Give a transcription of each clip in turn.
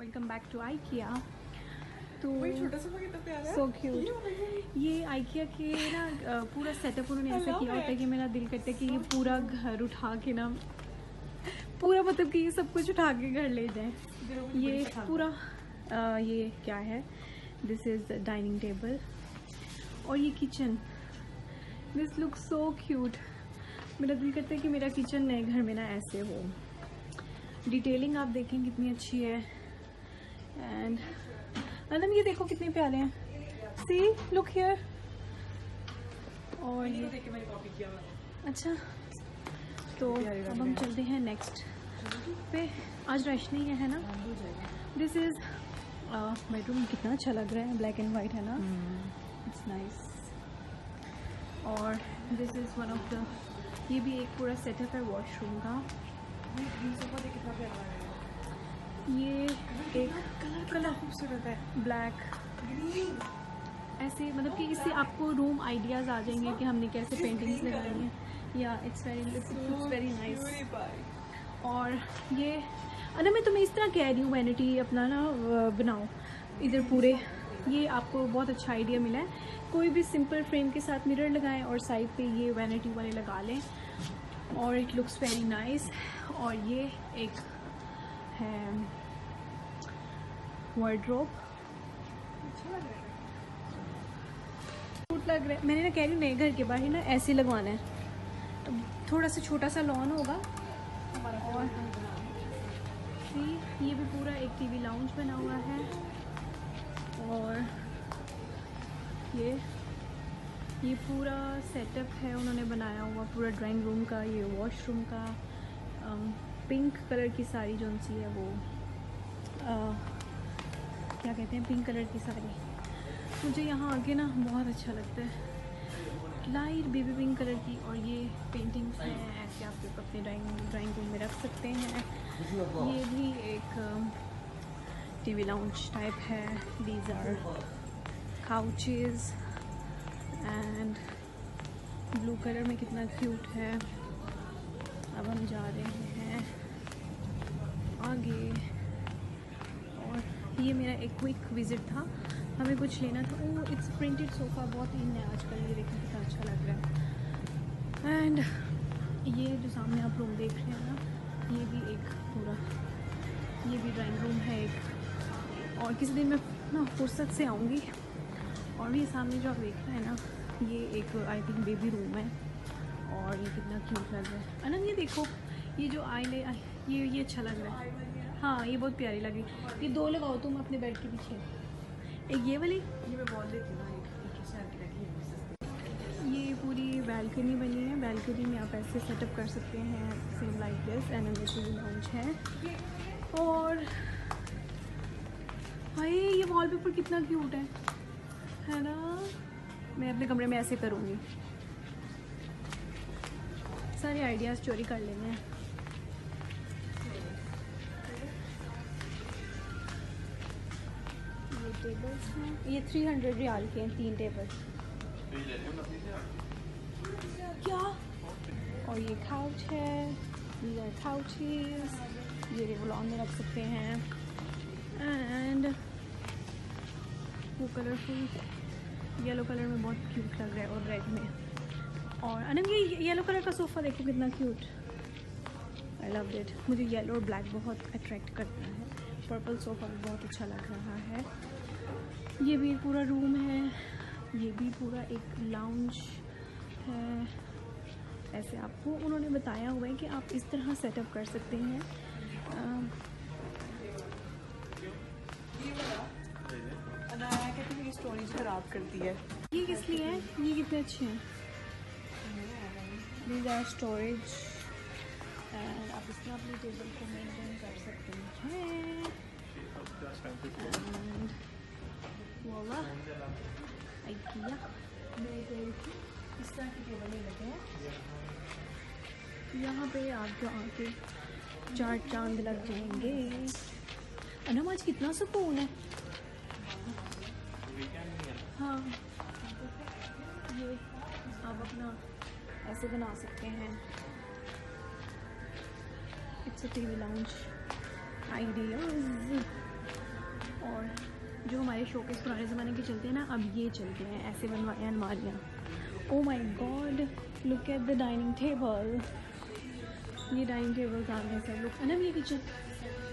Welcome back to IKEA तो छोटा सा सो क्यूट ये आइकिया के ना पूरा सेटअप उन्होंने ऐसा किया होता है कि मेरा दिल करता है कि ये पूरा घर उठा के ना पूरा मतलब कि ये सब कुछ उठा के घर ले जाएँ। ये पूरा अ, ये क्या है? दिस इज़ डाइनिंग टेबल और ये kitchen this look so cute मेरा दिल करता है कि मेरा किचन नए घर में ना ऐसे हो। डिटेलिंग आप देखें कितनी अच्छी है। एंड अनम ये देखो कितने प्यारे हैं। सी लुक हियर और ये अच्छा तो अब हम चलते हैं नेक्स्ट पे। आज रश नहीं है है ना? दिस इज़ बेडरूम कितना अच्छा लग रहा है ब्लैक एंड वाइट है ना? इट्स नाइस और this is one of the ये भी एक पूरा सेटअप है वॉशरूम का। ये एक कलर खूबसूरत है ब्लैक ऐसे मतलब कि इससे आपको रूम आइडियाज़ आ जाएँगे कि हमने कैसे पेंटिंग्स लगानी है. या it's very it's very nice और ये, अरे मैं तुम्हें इस तरह कह रही हूँ वैनिटी अपना ना बनाओ. इधर पूरे, ये आपको बहुत अच्छा आइडिया मिला है. कोई भी सिंपल फ्रेम के साथ मिरर लगाएँ और साइड पे ये वैनिटी वाले लगा लें. और इट लुक्स वेरी नाइस और ये एक है। वार्ड्रोब लग रहा है मैंने ना कह रही हूँ नए घर के बाहर ही ना ऐसे लगवाना है। अब थोड़ा सा छोटा सा लॉन होगा। और ये भी पूरा एक टीवी लाउंज बना हुआ है। और ये ये पूरा सेटअप है उन्होंने बनाया हुआ पूरा ड्राइंग रूम का ये वॉशरूम का अम, पिंक कलर की साड़ी जो सी है वो अ, क्या कहते हैं पिंक कलर की साड़ी। मुझे यहाँ आके ना बहुत अच्छा लगता है। लाइट बेबी पिंक कलर की और ये पेंटिंग्स हैं ऐसे आप अपने ड्राइंग ड्राइंग रूम में रख सकते हैं। ये भी एक टीवी लाउंज टाइप है। These are couches and blue colour में कितना क्यूट है। अब हम जा रहे हैं। आगे। और ये मेरा एक क्विक विज़िट था। हमें कुछ लेना था। वो इट्स प्रिंटेड सोफ़ा बहुत इन है आजकल। ये देखने कितना अच्छा लग रहा है। एंड ये जो सामने आप रूम देख रहे हैं ना, ये भी एक पूरा, ये भी ड्राइंग रूम है एक। और किसी दिन मैं ना फुर्सत से आऊँगी। और ये सामने जो आप देख रहे हैं ना, ये एक आई थिंक बेबी रूम है। और ये कितना क्यूट लग रहा है। अनंत ये देखो, ये जो आई ले ये ये अच्छा लग रहा है। हाँ ये बहुत प्यारी लगी ये दो लगाओ तुम अपने बेड के पीछे। एक ये वाली? ये मैं बहुत लेती हूँ ही है ये पूरी बैल्कनी बनी है। बैल्कनी में आप ऐसे सेटअप कर सकते हैं same like this animation lounge है। और हाय ये वॉलपेपर कितना क्यूट है। है ना? मैं अपने कमरे में ऐसे करूँगी। सारे आइडियाज़ चोरी कर लेने हैं। ये थ्री हंड्रेड रियाल के हैं, तीन टेबल। क्या? और ये काउच है, ये काउचेस ये रेवलॉन में रख सकते हैं। एंड वो कलरफुल येलो कलर में बहुत क्यूट लग रहा है और रेड में। और अनम ये येलो कलर का सोफ़ा देखो कितना क्यूट आई लव इट मुझे येलो और ब्लैक बहुत अट्रैक्ट करता है। पर्पल सोफ़ा भी बहुत अच्छा लग रहा है। ये भी पूरा रूम है ये भी पूरा एक लाउंज है। ऐसे आपको उन्होंने बताया हुआ है कि आप इस तरह सेटअप कर सकते हैं। स्टोरेज खराब करती है ये किस लिए है? ये कितने अच्छे हैं? दीज आर स्टोरेज एंड आप इस तरह अपनी टेबल को मेंटेन कर सकते हैं। इस तरह लगे हैं यहाँ पे आपको आके चार चाँद लग जाएँगे। अनम, आज कितना सुकून है? हाँ। ये आप अपना ऐसे बना सकते हैं। It's a TV lounge ideas और जो हमारे शोकेस पुराने ज़माने के चलते हैं ना, अब ये चलते हैं, ऐसे बनवाए हैं अलमारियाँ ओ my god look at the dining table ये डाइनिंग टेबल आ गए सब लोग? अनम, ये किचन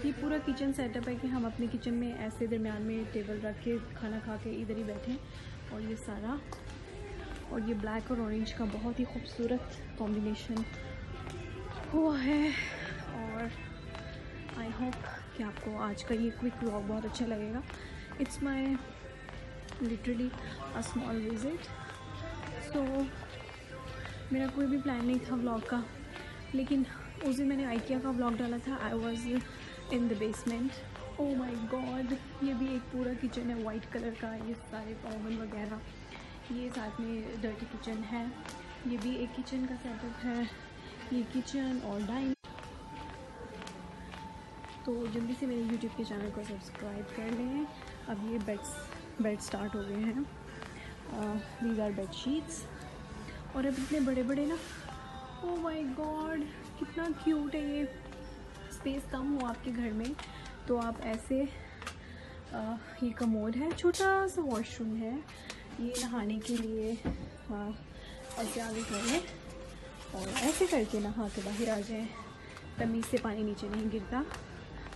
ये पूरा किचन सेटअप है कि हम अपने किचन में ऐसे दरमियान में टेबल रख के खाना खा के इधर ही बैठें और ये सारा, और ये ब्लैक और ऑरेंज का बहुत ही खूबसूरत कॉम्बिनेशन हुआ है। और आई होप कि आपको आज का ये क्विक व्लॉग बहुत अच्छा लगेगा। It's my literally a small visit so मेरा कोई भी प्लान नहीं था व्लॉग का। लेकिन उस दिन मैंने आइकिया का व्लॉग डाला था। I was in the basement oh my god ये भी एक पूरा किचन है। वाइट कलर का, ये सारे ओवन वगैरह। ये साथ में डर्टी किचन है। ये भी एक किचन का सेटअप है। ये किचन और डाइन तो जल्दी से मेरे यूट्यूब के चैनल को सब्सक्राइब कर लें। अब ये बेड्स बेड स्टार्ट हो गए हैं। दीज आर बेड शीट्स और अब इतने बड़े बड़े ना ओ माय गॉड कितना क्यूट है ये। स्पेस कम हो आपके घर में तो आप ऐसे आ, ये कमोड है छोटा सा वॉशरूम है। ये नहाने के लिए हाँ ऐसे आगे कर और ऐसे करके नहा के बाहर आ जाए। तमीज़ से पानी नीचे नहीं गिरता।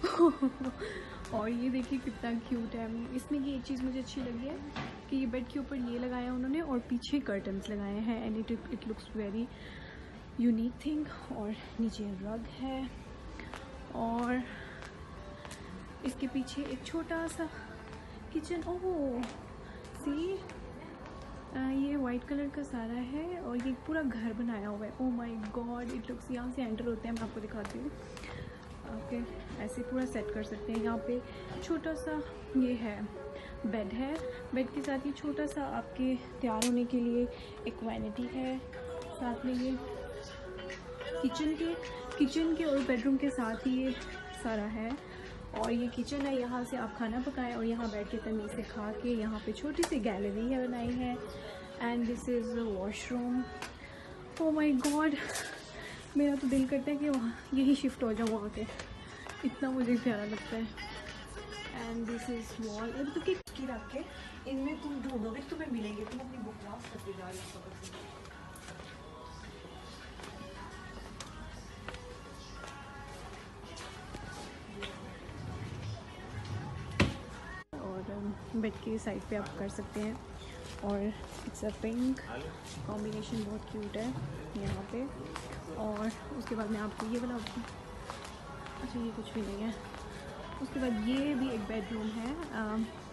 और ये देखिए कितना क्यूट है। इसमें ये चीज़ मुझे अच्छी लगी है कि ये बेड के ऊपर ये लगाया उन्होंने और पीछे कर्टन्स लगाए हैं and it it looks very unique thing और नीचे रग है और इसके पीछे एक छोटा सा किचन ओह सी ये वाइट कलर का सारा है और ये पूरा घर बनाया हुआ है। Oh my god it looks यहाँ से एंटर होते हैं, मैं आपको दिखाती हूँ। ओके, ऐसे पूरा सेट कर सकते हैं। यहाँ पे छोटा सा ये है बेड है। बेड के साथ ये छोटा सा आपके तैयार होने के लिए एक वैनिटी है। साथ में ये किचन के किचन के और बेडरूम के साथ ही ये सारा है। और ये किचन है, यहाँ से आप खाना पकाएँ और यहाँ बैठ के तमीज़ से खा के यहाँ पे छोटी सी गैलरी है बनाई है। And this is washroom oh my god मेरा तो दिल करता है कि वहाँ यही शिफ्ट हो जाऊँ वहाँ के इतना मुझे प्यारा लगता है। एंड दिस इज़ वॉल अब तो की रख के इनमें तुम ढूंढोगे तुम्हें मिलेंगे। तुम अपनी बुक क्लास करते जा रही हो बेड के साइड पे आप कर सकते हैं। और इट्स अ पिंक कॉम्बिनेशन बहुत क्यूट है यहाँ पे। और उसके बाद मैं आपको ये वाला अच्छा ये कुछ भी नहीं है। उसके बाद ये भी एक बेडरूम है।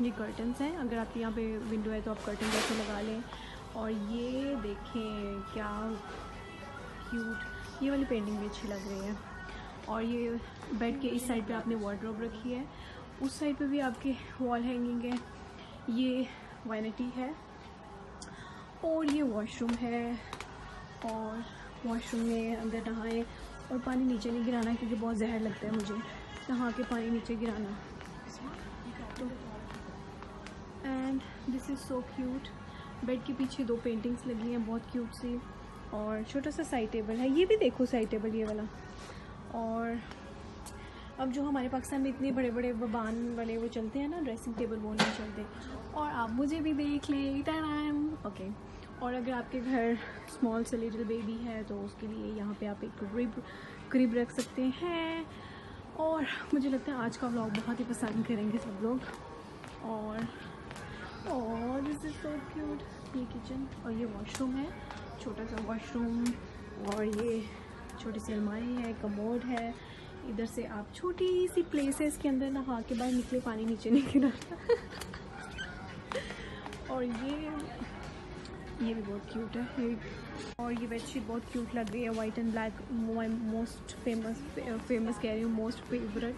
ये कर्टन्स हैं। अगर आपके यहाँ पे विंडो है तो आप कर्टन जैसे लगा लें। और ये देखें क्या क्यूट ये वाली पेंटिंग भी अच्छी लग रही है। और ये बेड के इस साइड पे आपने वार्ड्रोब रखी है। उस साइड पे भी आपके वॉल हैंगिंग है। ये वाइनिटी है। और ये वॉशरूम है। और वॉशरूम में अंदर नहाए और पानी नीचे नहीं गिराना क्योंकि बहुत जहर लगता है मुझे। नहा के पानी नीचे गिराना। And this is so cute bed के पीछे दो पेंटिंग्स लगी हैं, बहुत क्यूट सी। और छोटा सा साइड टेबल है। ये भी देखो साइड टेबल ये वाला। और अब जो हमारे पाकिस्तान में इतने बड़े बड़े बबान वाले वो चलते हैं ना ड्रेसिंग टेबल वो नहीं चलते। और आप मुझे भी देख लें। टाइम ओके और अगर आपके घर स्मॉल से लिटिल बेबी है तो उसके लिए यहाँ पे आप एक क्रिब क्रिब रख सकते हैं। और मुझे लगता है आज का व्लॉग बहुत ही पसंद करेंगे सब लोग। और और दिस इज़ सो क्यूट ये किचन और ये वॉशरूम है। छोटा सा वॉशरूम और ये छोटी सी अलमारी है, कमोड है। इधर से आप छोटी सी प्लेसेस के अंदर नहा के बाहर निकले, पानी नीचे नहीं गिरा। और ये ये भी बहुत क्यूट है। ये और ये बेडशीट बहुत क्यूट लग रही है white and black my most famous famous कह रही हूँ मोस्ट फेवरेट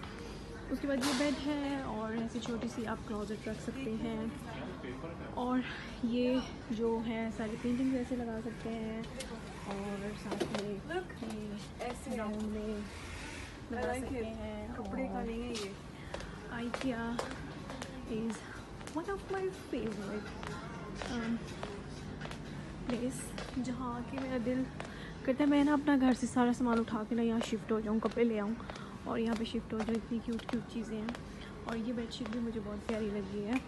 उसके बाद ये बेड है और ऐसी छोटी सी आप क्लोजेट रख सकते हैं। और ये जो है सारी पेंटिंग ऐसे लगा सकते हैं। और साथ में ऐसे। राउंड में लगा सकते हैं। कपड़े का नहीं है ये। IKEA is one of my favorite place जहाँ के मेरा दिल करता है, मैं ना अपना घर से सारा सामान उठा के ना यहाँ शिफ्ट हो जाऊँ, कपड़े ले आऊँ। और यहाँ पे शिफ्ट हो जाऊँ, इतनी क्यूट क्यूट चीज़ें हैं। और ये बेडशीट भी मुझे बहुत प्यारी लगी है।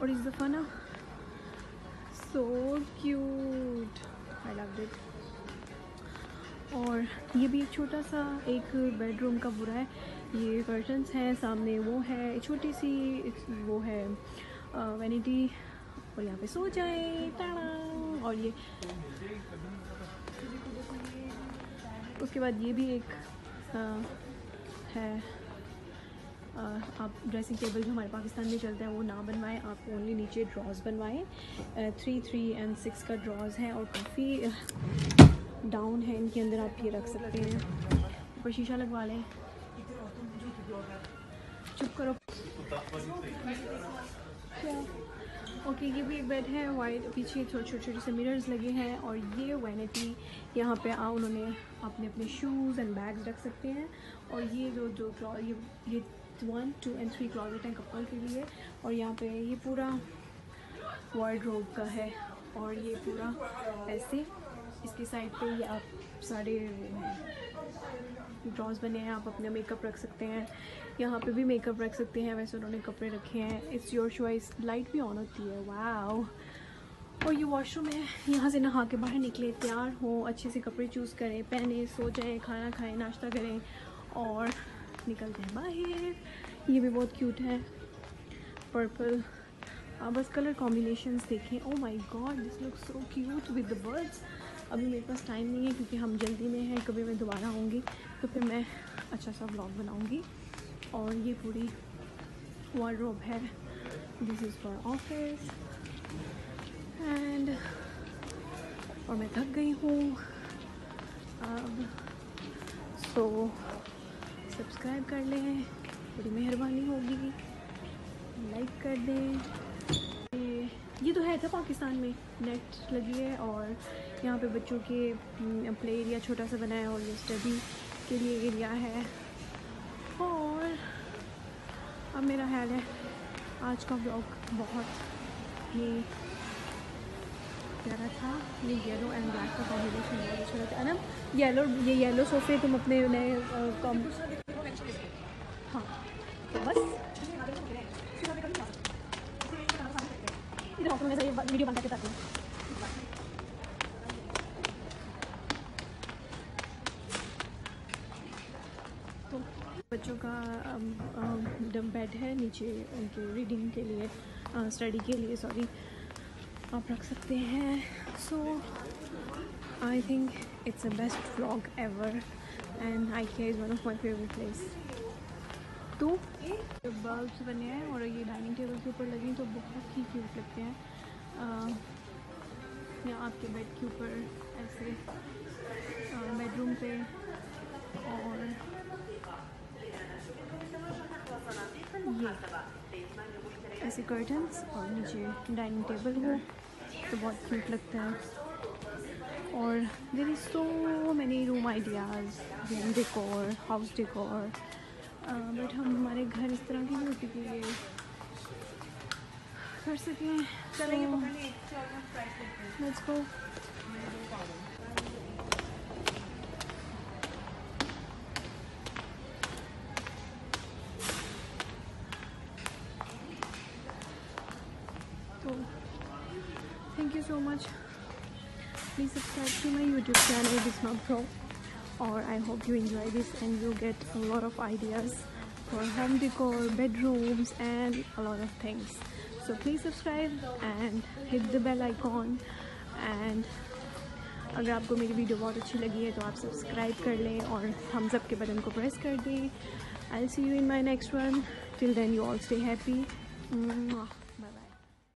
और इस दफ़ा ना so cute I love it और ये भी एक छोटा सा, एक बेडरूम का बुरा है। ये कर्टन्स हैं, सामने वो है छोटी सी वो है वैनिटी और यहाँ पे सो जाए। और ये उसके बाद ये भी एक आ, है। आ, आप ड्रेसिंग टेबल जो हमारे पाकिस्तान में चलता है वो ना बनवाएँ। आप ओनली नीचे ड्रॉज बनवाएँ। थ्री थ्री एंड सिक्स का ड्रॉज है और काफ़ी डाउन है। इनके अंदर आप ये रख सकते हैं। ऊपर शीशा लगवा लें। चुप करो। ओके ये भी एक बेड है वाइट पीछे छोटे छोटे छोटे से मिरर्स लगे हैं और ये वैनिटी यहाँ पे आ उन्होंने अपने अपने शूज़ एंड बैग्स रख सकते हैं। और ये जो जो ये ये one two and three closet हैं कपल के लिए। और यहाँ पे ये पूरा वार्ड्रोब का है और ये पूरा ऐसे, इसके साइड पे ये आप सारे ड्रॉज बने हैं, आप अपना मेकअप रख सकते हैं। यहाँ पे भी मेकअप रख सकते हैं, वैसे उन्होंने कपड़े रखे हैं। इट्स योर चॉइस लाइट भी ऑन होती है वाओ और ये वॉशरूम है, यहाँ से नहा के बाहर निकले, तैयार हो, अच्छे से कपड़े चूज़ करें, पहने, सो जाएँ, खाना खाएँ, नाश्ता करें और निकलते हैं बाहर। ये भी बहुत क्यूट है। पर्पल आप बस कलर कॉम्बिनेशन देखें। ओ my god this look so cute with the birds अभी मेरे पास टाइम नहीं है क्योंकि हम जल्दी में हैं कभी मैं दोबारा आऊँगी तो फिर मैं अच्छा सा ब्लॉग बनाऊँगी। और ये पूरी वार्ड्रोब है। This is for office and और मैं थक गई हूँ। अब सो सब्सक्राइब कर लें। बड़ी मेहरबानी होगी। लाइक कर दें। ये तो है, था पाकिस्तान में। नेट लगी है और यहाँ पे बच्चों के प्ले एरिया छोटा सा बना है और ये स्टडी के लिए एरिया है। और अब मेरा ख्याल है, आज का ब्लॉग बहुत ही प्यारा था। ये येलो एंड ब्लैक का कॉम्बिनेशन बहुत अच्छा लगता है ना येलो ये येलो सोफे तुम अपने नए मैं वीडियो तो बच्चों का डम बेड है नीचे उनके रीडिंग के लिए स्टडी के लिए सॉरी आप रख सकते हैं। So I think it's a best vlog ever and I के is one of my favourite place तो बल्ब्स बने हैं और ये डाइनिंग टेबल के ऊपर लगी तो बहुत ही क्यूट लगते हैं। या आपके बेड के ऊपर ऐसे बेडरूम पे और ये ऐसे कर्टन्स और नीचे डाइनिंग टेबल हो तो बहुत क्यूट लगता है। और there is so many room ideas room decor house decor but हम हमारे घर इस तरह की नहीं होती कि ये कर सकें let's go So, thank you so much. Please subscribe to my YouTube channel, Bisma Pro. Or I hope you enjoy this and you get a lot of ideas for home decor, bedrooms, and a lot of things. So please subscribe and hit the bell icon. And अगर आपको मेरी video बहुत अच्छी लगी है तो आप subscribe कर लें और हम सब के बटन को प्रेस कर दें I see you in my next one till then you all stay happy